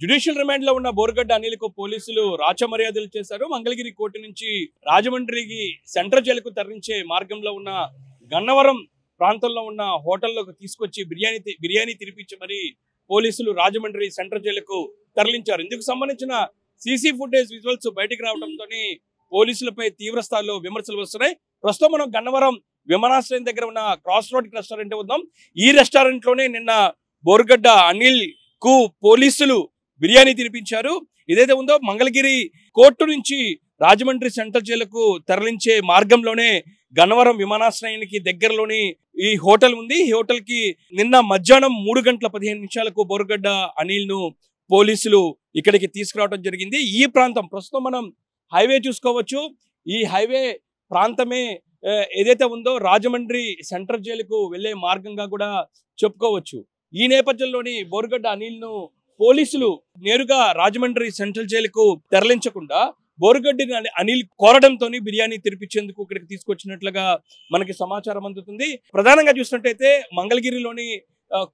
Judicial రిమాండ్లో ఉన్న బోరుగడ్డ అనిల్కు పోలీసులు రాచ మర్యాదలు చేశారు. మంగళగిరి కోర్టు నుంచి రాజమండ్రికి సెంట్రల్ జైలుకు తరలించే మార్గంలో ఉన్న గన్నవరం ప్రాంతంలో ఉన్న హోటల్లోకి తీసుకొచ్చి బిర్యానీ బిర్యానీ తినిపించి మరి పోలీసులు రాజమండ్రి సెంట్రల్ జైలుకు తరలించారు. ఇందుకు సంబంధించిన సీసీ ఫుటేజ్ విజువల్స్ బయటకు రావడంతో పోలీసులపై తీవ్ర స్థాయిలో విమర్శలు వస్తున్నాయి. ప్రస్తుతం మనం గన్నవరం విమానాశ్రయం దగ్గర ఉన్న క్రాస్ రోడ్ రెస్టారెంట్ ఉందాం. ఈ రెస్టారెంట్లోనే నిన్న బోర్గడ్డ అనిల్కు పోలీసులు బిర్యానీ తినిపించారు. ఏదైతే ఉందో మంగళగిరి కోర్టు నుంచి రాజమండ్రి సెంట్రల్ జైలుకు తరలించే మార్గంలోనే గన్నవరం విమానాశ్రయానికి దగ్గరలోని ఈ హోటల్ ఉంది. ఈ హోటల్కి నిన్న మధ్యాహ్నం మూడు గంటల పదిహేను నిమిషాలకు బోరుగడ్డ అనిల్ను పోలీసులు ఇక్కడికి తీసుకురావడం జరిగింది. ఈ ప్రాంతం ప్రస్తుతం మనం హైవే చూసుకోవచ్చు. ఈ హైవే ప్రాంతమే ఏదైతే ఉందో రాజమండ్రి సెంట్రల్ జైలుకు వెళ్ళే మార్గంగా కూడా చెప్పుకోవచ్చు. ఈ నేపథ్యంలోని బోరుగడ్డ అనిల్ను పోలీసులు నేరుగా రాజమండ్రి సెంట్రల్ జైలుకు తరలించకుండా బోరుగడ్డి అనిల్ కోరడంతో బిర్యానీ తెరిపించేందుకు ఇక్కడికి తీసుకొచ్చినట్లుగా మనకి సమాచారం అందుతుంది. ప్రధానంగా చూసినట్టయితే మంగళగిరిలోని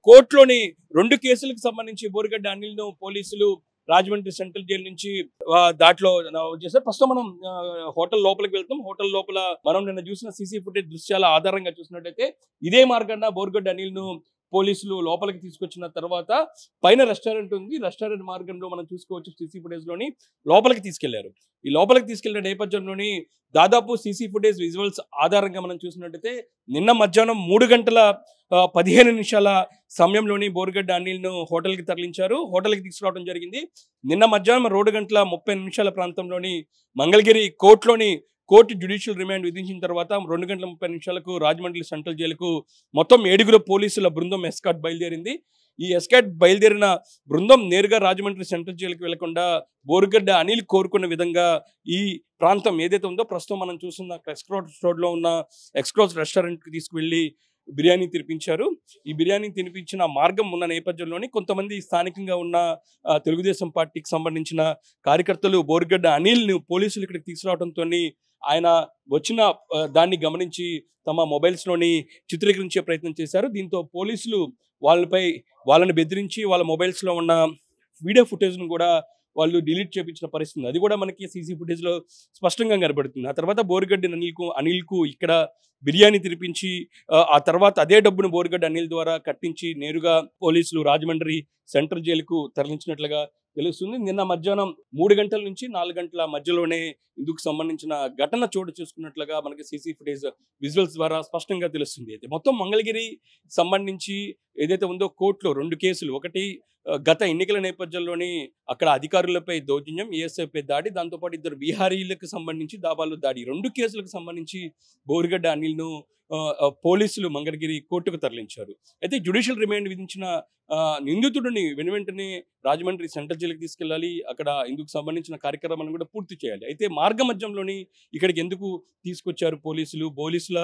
కోర్టులోని రెండు కేసులకు సంబంధించి బోరుగడ్డ అనిల్ను పోలీసులు రాజమండ్రి సెంట్రల్ జైలు నుంచి దాంట్లో చేస్తే ప్రస్తుతం మనం హోటల్ లోపలికి వెళ్తాం. హోటల్ లోపల మనం నిన్న చూసిన సీసీ ఫుటేజ్ దృశ్యాల ఆధారంగా చూసినట్టయితే ఇదే మార్గంగా బోరుగడ్డ అనిల్ను పోలీసులు లోపలికి తీసుకొచ్చిన తర్వాత పైన రెస్టారెంట్ ఉంది. రెస్టారెంట్ మార్గంలో మనం చూసుకోవచ్చు సీసీ ఫుటేజ్లోని లోపలికి తీసుకెళ్ళారు. ఈ లోపలికి తీసుకెళ్ళిన నేపథ్యంలోని దాదాపు సీసీ ఫుటేజ్ విజువల్స్ ఆధారంగా మనం చూసినట్టయితే నిన్న మధ్యాహ్నం మూడు గంటల పదిహేను నిమిషాల సమయంలోని బోర్గడ్డ అనిల్ను హోటల్కి తరలించారు. హోటల్కి తీసుకురావడం జరిగింది. నిన్న మధ్యాహ్నం రెండు గంటల ముప్పై నిమిషాల ప్రాంతంలోని మంగళగిరి కోర్టులోని కోర్టు జ్యుడిషియల్ రిమాండ్ విధించిన తర్వాత రెండు గంటల ముప్పై నిమిషాలకు రాజమండ్రి సెంట్రల్ జైలుకు మొత్తం ఏడుగురు పోలీసుల బృందం ఎస్కాట్ బయలుదేరింది. ఈ ఎస్కాట్ బయలుదేరిన బృందం నేరుగా రాజమండ్రి సెంట్రల్ జైలుకు వెళ్ళకుండా బోరుగడ్డ అనిల్ కోరుకున్న విధంగా ఈ ప్రాంతం ఏదైతే ఉందో ప్రస్తుతం మనం చూస్తున్న ఎక్స్క్రోస్ రోడ్లో ఉన్న ఎక్స్క్రోస్ రెస్టారెంట్కి తీసుకువెళ్ళి బిర్యానీ తినిపించారు. ఈ బిర్యానీ తినిపించిన మార్గం ఉన్న నేపథ్యంలోని కొంతమంది స్థానికంగా ఉన్న తెలుగుదేశం పార్టీకి సంబంధించిన కార్యకర్తలు బోరుగడ్డ అనిల్ని పోలీసులు ఇక్కడికి తీసుకురావడంతో ఆయన వచ్చిన దాన్ని గమనించి తమ మొబైల్స్లోని చిత్రీకరించే ప్రయత్నం చేశారు. దీంతో పోలీసులు వాళ్ళపై వాళ్ళని బెదిరించి వాళ్ళ మొబైల్స్లో ఉన్న వీడియో ఫుటేజ్ను కూడా వాళ్ళు డిలీట్ చేపించిన పరిస్థితి అది కూడా మనకి సీసీ ఫుటేజ్లో స్పష్టంగా కనబడుతుంది. ఆ తర్వాత బోరుగడ్డి అనిల్కు అనిల్కు ఇక్కడ బిర్యానీ తినిపించి ఆ, తర్వాత అదే డబ్బును బోరుగడ్డి అనిల్ ద్వారా కట్టించి నేరుగా పోలీసులు రాజమండ్రి సెంట్రల్ జైలుకు తరలించినట్లుగా తెలుస్తుంది. నిన్న మధ్యాహ్నం మూడు గంటల నుంచి నాలుగు గంటల మధ్యలోనే ఇందుకు సంబంధించిన ఘటన చోటు చూసుకున్నట్లుగా మనకి సీసీ ఫుటేజ్ విజువల్స్ ద్వారా స్పష్టంగా తెలుస్తుంది. అయితే మొత్తం మంగళగిరి సంబంధించి ఏదైతే ఉందో కోర్టులో రెండు కేసులు. ఒకటి గత ఎన్నికల నేపథ్యంలోని అక్కడ అధికారులపై దౌర్జన్యం ఏఎస్ఐపై దాడి దాంతోపాటు ఇద్దరు బీహారీలకు సంబంధించి దాబాలు దాడి రెండు కేసులకు సంబంధించి బోరుగడ్డ అనిల్ను ఆ, పోలీసులు మంగళగిరి కోర్టుకు తరలించారు. అయితే జ్యుడిషియల్ రిమాండ్ విధించిన నిందితుడిని వెను వెంటనే రాజమండ్రి సెంట్రల్ జైలుకి తీసుకెళ్ళాలి. అక్కడ ఇందుకు సంబంధించిన కార్యక్రమాలను కూడా పూర్తి చేయాలి. అయితే మార్గ మధ్యంలోని ఇక్కడికి ఎందుకు తీసుకొచ్చారు పోలీసులు? పోలీసుల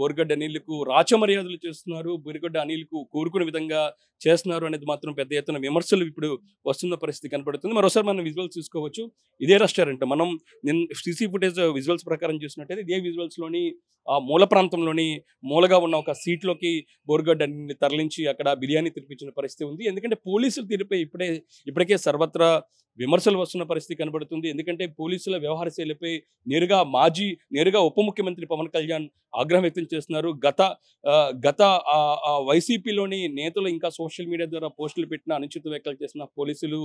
బోరిగడ్డ అనిల్కు రాచమర్యాదలు చేస్తున్నారు. బోరుగడ్డ అనిల్కు కోరుకునే విధంగా చేస్తున్నారు అనేది మాత్రం పెద్ద ఎత్తున విమర్శలు ఇప్పుడు వస్తున్న పరిస్థితి కనపడుతుంది. మరోసారి మనం విజువల్స్ చూసుకోవచ్చు. ఇదే రెస్టారెంట్ మనం నిన్న సీసీ ఫుటేజ్ విజువల్స్ ప్రకారం చూసినట్టయితే ఇదే విజువల్స్లోని ఆ మూల ప్రాంతంలోని మూలగా ఉన్న ఒక సీట్లోకి బోర్గడ్డని తరలించి అక్కడ బిర్యానీ తినిపించిన పరిస్థితి ఉంది. ఎందుకంటే పోలీసులు తీరుపై ఇప్పుడే ఇప్పటికే సర్వత్రా విమర్శలు వస్తున్న పరిస్థితి కనబడుతుంది. ఎందుకంటే పోలీసుల వ్యవహార శైలిపై నేరుగా మాజీ నేరుగా ఉప ముఖ్యమంత్రి పవన్ కళ్యాణ్ ఆగ్రహం వ్యక్తం చేస్తున్నారు. గత గత ఆ, వైసీపీలోని నేతలు ఇంకా సోషల్ మీడియా ద్వారా పోస్టులు పెట్టిన అనుచిత వ్యాఖ్యలు చేసిన పోలీసులు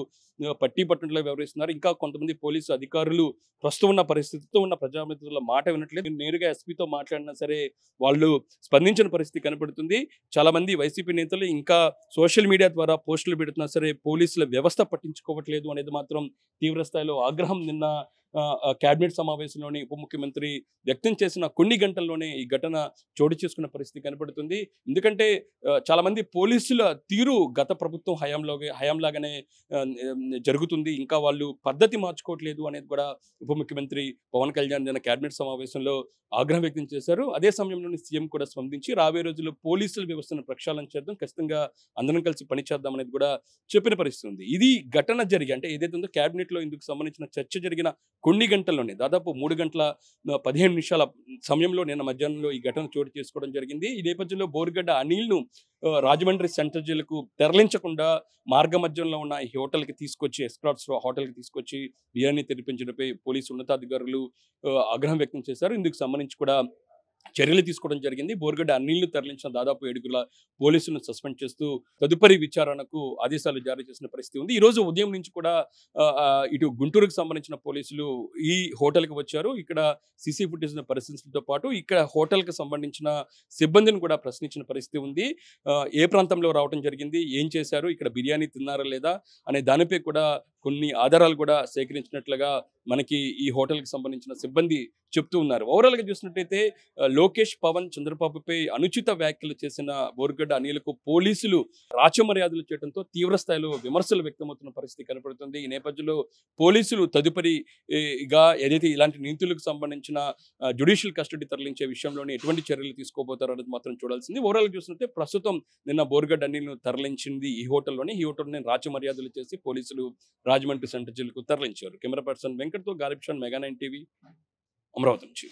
పట్టి పట్టణంలో వ్యవహరిస్తున్నారు. ఇంకా కొంతమంది పోలీసు అధికారులు ప్రస్తుతం ఉన్న పరిస్థితితో ఉన్న ప్రజాప్రతినిధుల మాట వినట్లేదు. నేరుగా ఎస్పీతో మాట్లాడినా సరే వాళ్ళు స్పందించిన పరిస్థితి కనబడుతుంది. చాలా మంది వైసీపీ నేతలు ఇంకా సోషల్ మీడియా ద్వారా పోస్టులు పెడుతున్నా సరే పోలీసుల వ్యవస్థ పట్టించుకోవట్లేదు అనేది మాత్రం తీవ్రస్థాయిలో ఆగ్రహం నిన్న కేబినెట్ సమావేశంలోని ఉప ముఖ్యమంత్రి వ్యక్తం చేసిన కొన్ని గంటల్లోనే ఈ ఘటన చోటు చేసుకున్న పరిస్థితి కనపడుతుంది. ఎందుకంటే చాలామంది చాలా మంది పోలీసుల తీరు గత ప్రభుత్వం హయాంలో హయాంలాగానే జరుగుతుంది. ఇంకా వాళ్ళు పద్ధతి మార్చుకోవట్లేదు అనేది కూడా ఉప ముఖ్యమంత్రి పవన్ కళ్యాణ్ నిన్న కేబినెట్ సమావేశంలో ఆగ్రహం వ్యక్తం చేశారు. అదే సమయంలోనే సీఎం కూడా స్పందించి రాబోయే రోజుల్లో పోలీసుల వ్యవస్థను ప్రక్షాళన చేద్దాం ఖచ్చితంగా అందరం కలిసి పనిచేద్దాం అనేది కూడా చెప్పిన పరిస్థితి ఉంది. ఇది ఘటన జరిగి అంటే ఏదైతే ఉందో కేబినెట్లో ఇందుకు సంబంధించిన చర్చ జరిగిన కొన్ని గంటల్లోనే దాదాపు మూడు గంటల పదిహేను నిమిషాల సమయంలో నిన్న మధ్యాహ్నంలో ఈ ఘటన చోటు చేసుకోవడం జరిగింది. ఈ నేపథ్యంలో బోర్గడ్డ అనిల్ను రాజమండ్రి సెంట్రల్ జైలుకు తరలించకుండా మార్గ మధ్యంలో ఉన్న ఈ హోటల్కి తీసుకొచ్చి ఎస్క్రాట్స్ హోటల్కి తీసుకొచ్చి బిర్యానీ తెరిపించడంపై పోలీసు ఉన్నతాధికారులు ఆగ్రహం వ్యక్తం చేశారు. ఇందుకు సంబంధించి కూడా చర్యలు తీసుకోవడం జరిగింది. బోర్గడ్డ అన్నిళ్ళు తరలించిన దాదాపు ఏడుగుల పోలీసులను సస్పెండ్ చేస్తూ తదుపరి విచారణకు ఆదేశాలు జారీ చేసిన పరిస్థితి ఉంది. ఈ రోజు ఉదయం నుంచి కూడా ఇటు గుంటూరుకు సంబంధించిన పోలీసులు ఈ హోటల్కి వచ్చారు. ఇక్కడ సీసీ ఫుటేజ్ పరిస్థితులతో పాటు ఇక్కడ హోటల్కి సంబంధించిన సిబ్బందిని కూడా ప్రశ్నించిన పరిస్థితి ఉంది. ఏ ప్రాంతంలో రావడం జరిగింది? ఏం చేశారు? ఇక్కడ బిర్యానీ తిన్నారా లేదా? అనే దానిపై కూడా కొన్ని ఆధారాలు కూడా సేకరించినట్లుగా మనకి ఈ హోటల్కి సంబంధించిన సిబ్బంది చెప్తూ ఉన్నారు. ఓవరాల్గా చూసినట్టయితే లోకేష్ పవన్ చంద్రబాబుపై అనుచిత వ్యాఖ్యలు చేసిన బోర్గడ్డ అనిలకు పోలీసులు రాచమర్యాదలు చేయడంతో తీవ్ర స్థాయిలో విమర్శలు వ్యక్తమవుతున్న పరిస్థితి కనపడుతుంది. ఈ నేపథ్యంలో పోలీసులు తదుపరిగా ఏదైతే ఇలాంటి నీతులకు సంబంధించిన జుడిషియల్ కస్టడీ తరలించే విషయంలోనే ఎటువంటి చర్యలు తీసుకోబోతారో అనేది మాత్రం చూడాల్సింది. ఓవరాల్గా చూసినట్టే ప్రస్తుతం నిన్న బోర్గడ్డ అనిల్ను తరలించింది ఈ హోటల్లోనే. ఈ హోటల్ని రాచమర్యాదలు చేసి పోలీసులు రాజమండ్రి సెంటర్ జైలుకు తరలించారు. కెమెరా పర్సన్ వెంకట్తో గాలిప్షన్ మెగా నైన్ టీవీ అమరావతి నుంచి